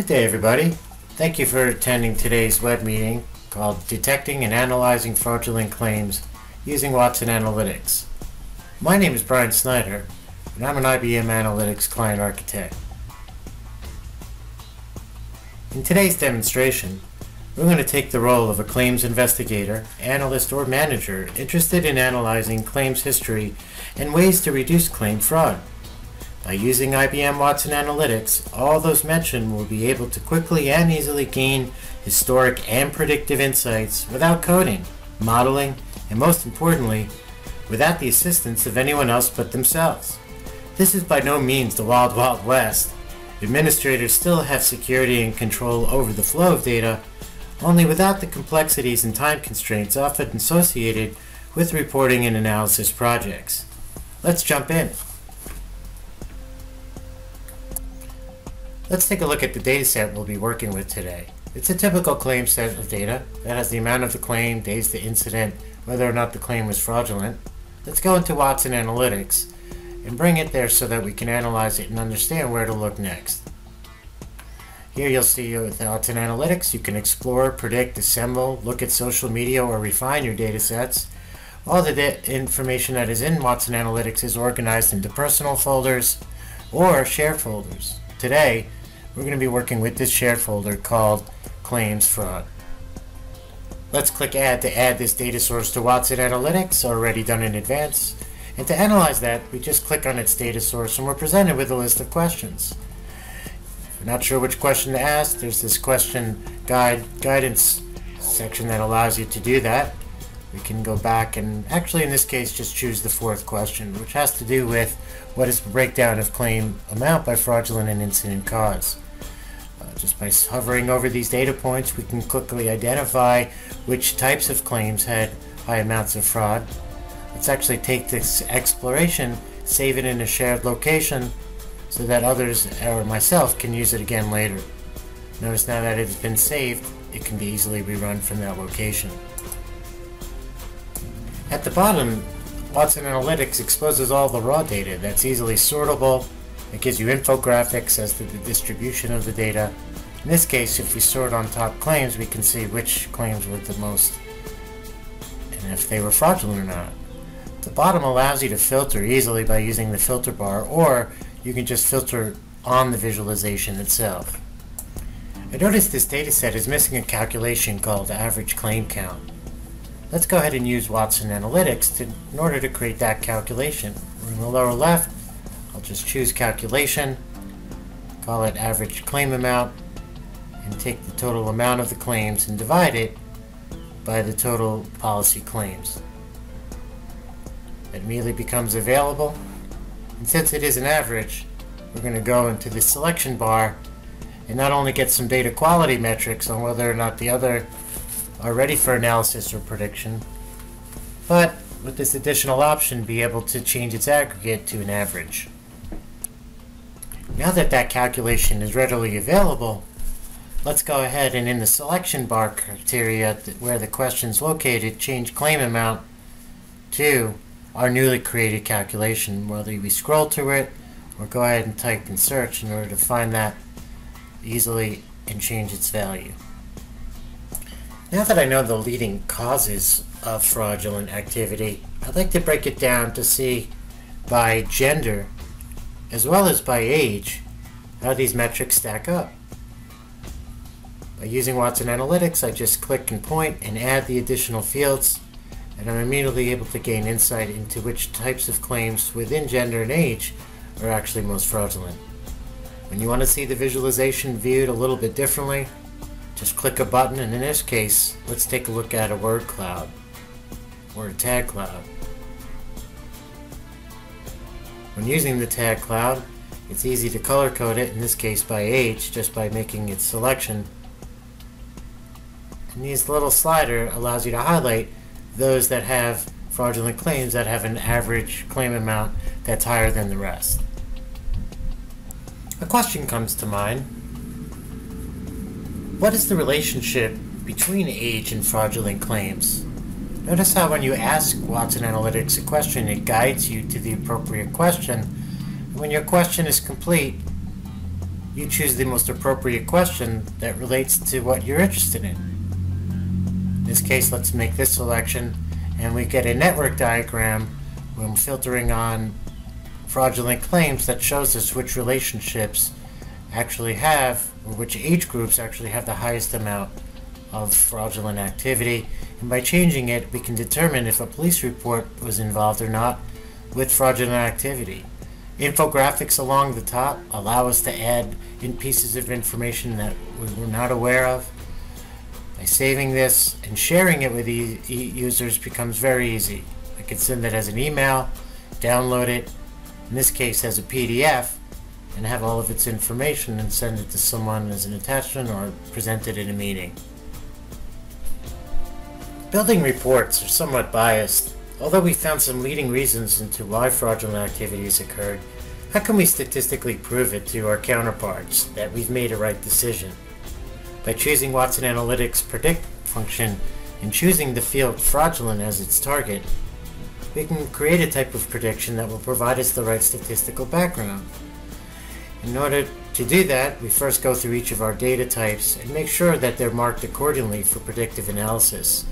Good day, everybody. Thank you for attending today's web meeting called Detecting and Analyzing Fraudulent Claims Using Watson Analytics. My name is Brian Snyder, and I'm an IBM Analytics Client Architect. In today's demonstration, we're going to take the role of a claims investigator, analyst, or manager interested in analyzing claims history and ways to reduce claim fraud. By using IBM Watson Analytics, all those mentioned will be able to quickly and easily gain historic and predictive insights without coding, modeling, and most importantly, without the assistance of anyone else but themselves. This is by no means the wild wild west. Administrators still have security and control over the flow of data, only without the complexities and time constraints often associated with reporting and analysis projects. Let's jump in. Let's take a look at the data set we'll be working with today. It's a typical claim set of data that has the amount of the claim, days to incident, whether or not the claim was fraudulent. Let's go into Watson Analytics and bring it there so that we can analyze it and understand where to look next. Here you'll see with Watson Analytics, you can explore, predict, assemble, look at social media, or refine your data sets. All the information that is in Watson Analytics is organized into personal folders or shared folders. Today, we're going to be working with this shared folder called Claims Fraud. Let's click Add to add this data source to Watson Analytics, already done in advance. And to analyze that, we just click on its data source and we're presented with a list of questions. If you're not sure which question to ask, there's this question guide guidance section that allows you to do that. We can go back and actually in this case just choose the fourth question, which has to do with what is the breakdown of claim amount by fraudulent and incident cause. Uh, just by hovering over these data points, we can quickly identify which types of claims had high amounts of fraud. Let's actually take this exploration, save it in a shared location, so that others or myself can use it again later. Notice now that it's been saved, it can be easily rerun from that location. At the bottom, Watson Analytics exposes all the raw data that's easily sortable. It gives you infographics as to the distribution of the data. In this case, if we sort on top claims, we can see which claims were the most and if they were fraudulent or not. The bottom allows you to filter easily by using the filter bar, or you can just filter on the visualization itself. I noticed this dataset is missing a calculation called average claim count. Let's go ahead and use Watson Analytics to, in order to create that calculation. In the lower left, I'll just choose calculation, call it average claim amount, and take the total amount of the claims and divide it by the total policy claims. It immediately becomes available, and since it is an average, we're going to go into the selection bar and not only get some data quality metrics on whether or not the other are ready for analysis or prediction, but with this additional option be able to change its aggregate to an average. Now that that calculation is readily available, let's go ahead and in the selection bar criteria where the question is located, change claim amount to our newly created calculation, whether we scroll to it or go ahead and type in search in order to find that easily and change its value. Now that I know the leading causes of fraudulent activity, I'd like to break it down to see by gender as well as by age how these metrics stack up. By using Watson Analytics, I just click and point and add the additional fields and I'm immediately able to gain insight into which types of claims within gender and age are actually most fraudulent. When you want to see the visualization viewed a little bit differently, just click a button, and in this case, let's take a look at a word cloud or a tag cloud. When using the tag cloud, it's easy to color code it, in this case by age, just by making its selection. And this little slider allows you to highlight those that have fraudulent claims that have an average claim amount that's higher than the rest. A question comes to mind what is the relationship between age and fraudulent claims? Notice how when you ask Watson Analytics a question, it guides you to the appropriate question. When your question is complete, you choose the most appropriate question that relates to what you're interested in. In this case, let's make this selection, and we get a network diagram when filtering on fraudulent claims that shows us which relationships actually have, or which age groups actually have the highest amount of fraudulent activity. And by changing it, we can determine if a police report was involved or not with fraudulent activity. Infographics along the top allow us to add in pieces of information that we were not aware of. By saving this and sharing it with e users becomes very easy. I can send it as an email, download it, in this case as a PDF, and have all of its information and send it to someone as an attachment or present it in a meeting. Building reports are somewhat biased. Although we found some leading reasons into why fraudulent activities occurred, how can we statistically prove it to our counterparts that we've made a right decision? By choosing Watson Analytics' predict function and choosing the field fraudulent as its target, we can create a type of prediction that will provide us the right statistical background. In order to do that, we first go through each of our data types and make sure that they're marked accordingly for predictive analysis.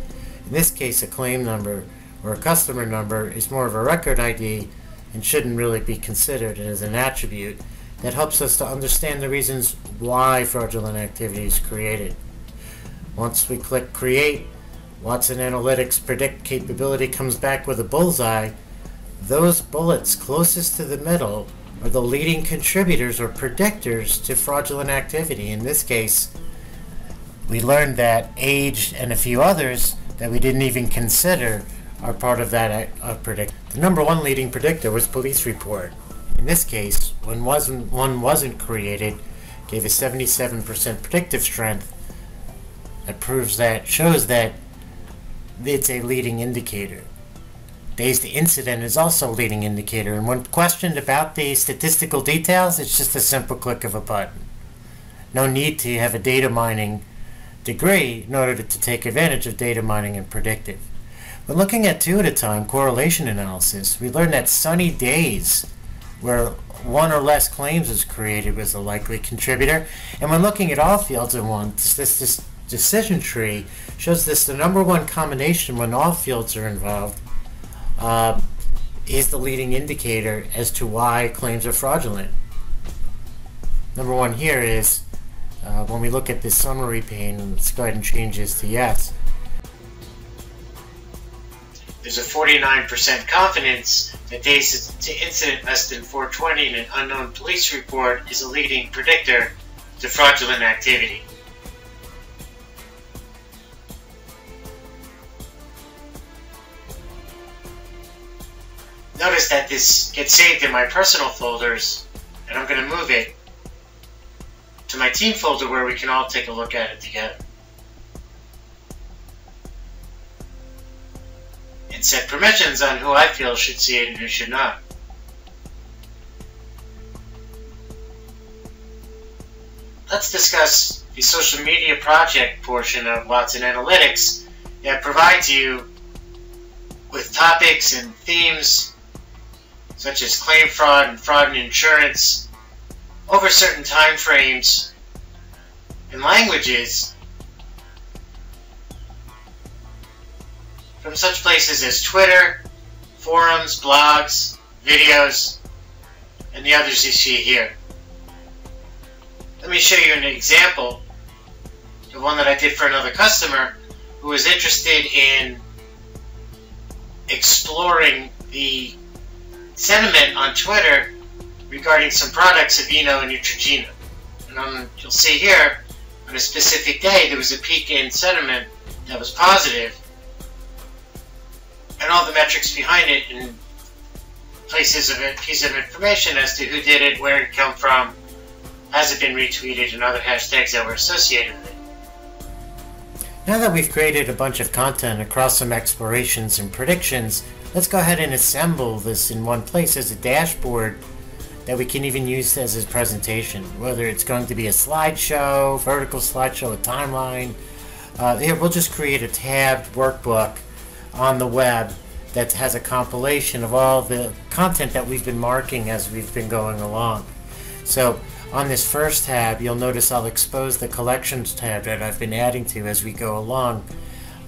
In this case, a claim number or a customer number is more of a record ID and shouldn't really be considered as an attribute that helps us to understand the reasons why fraudulent activity is created. Once we click Create, Watson Analytics Predict capability comes back with a bullseye. Those bullets closest to the middle are the leading contributors or predictors to fraudulent activity. In this case, we learned that age and a few others that we didn't even consider are part of that uh, predict. The number one leading predictor was police report. In this case, when wasn't one wasn't created, gave a 77% predictive strength. That proves that shows that it's a leading indicator. Days to incident is also a leading indicator, and when questioned about the statistical details, it's just a simple click of a button. No need to have a data mining degree in order to, take advantage of data mining and predictive. When looking at two at a time correlation analysis, we learned that sunny days where one or less claims is created was a likely contributor. And when looking at all fields at once, this, this decision tree shows this the number one combination when all fields are involved uh, is the leading indicator as to why claims are fraudulent. Number one here is uh, when we look at this summary pane, let's go ahead and change this to yes there's a 49% confidence that days to incident less than 420 in an unknown police report is a leading predictor to fraudulent activity. Notice that this gets saved in my personal folders, and I'm going to move it to my team folder where we can all take a look at it together. and set permissions on who I feel should see it and who should not. Let's discuss the social media project portion of Watson Analytics that provides you with topics and themes such as claim fraud and fraud in insurance over certain time frames and languages from such places as Twitter, forums, blogs, videos, and the others you see here. Let me show you an example of one that I did for another customer who was interested in exploring the sentiment on Twitter regarding some products of Eno and Neutrogena. And on, you'll see here, on a specific day, there was a peak in sentiment that was positive, and all the metrics behind it and places of it, piece of information as to who did it, where it come from, has it been retweeted, and other hashtags that were associated with it. Now that we've created a bunch of content across some explorations and predictions, let's go ahead and assemble this in one place as a dashboard that we can even use as a presentation, whether it's going to be a slideshow, vertical slideshow, a timeline. Uh, here, we'll just create a tabbed workbook on the web that has a compilation of all the content that we've been marking as we've been going along. So On this first tab, you'll notice I'll expose the collections tab that I've been adding to as we go along.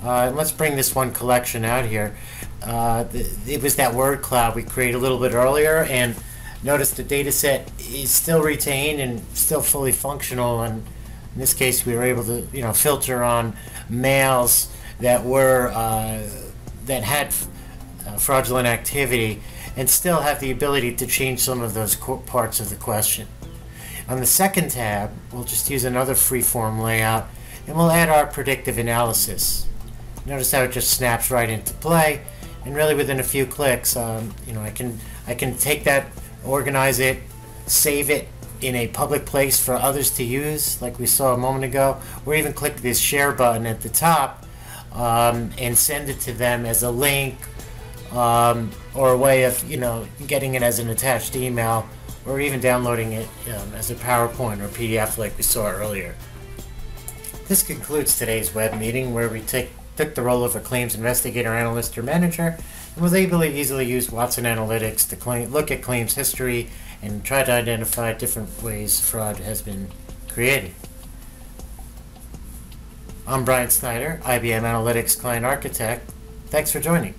Uh, let's bring this one collection out here. Uh, it was that word cloud we created a little bit earlier, and notice the data set is still retained and still fully functional. And in this case, we were able to, you know, filter on males that were uh, that had uh, fraudulent activity, and still have the ability to change some of those parts of the question. On the second tab, we'll just use another freeform layout, and we'll add our predictive analysis. Notice how it just snaps right into play, and really within a few clicks, um, you know, I can I can take that, organize it, save it in a public place for others to use, like we saw a moment ago, or even click this share button at the top um, and send it to them as a link um, or a way of you know getting it as an attached email or even downloading it um, as a PowerPoint or PDF like we saw earlier. This concludes today's web meeting where we take took the role of a claims investigator, analyst, or manager, and was able to easily use Watson Analytics to claim, look at claims history and try to identify different ways fraud has been created. I'm Brian Snyder, IBM Analytics Client Architect. Thanks for joining.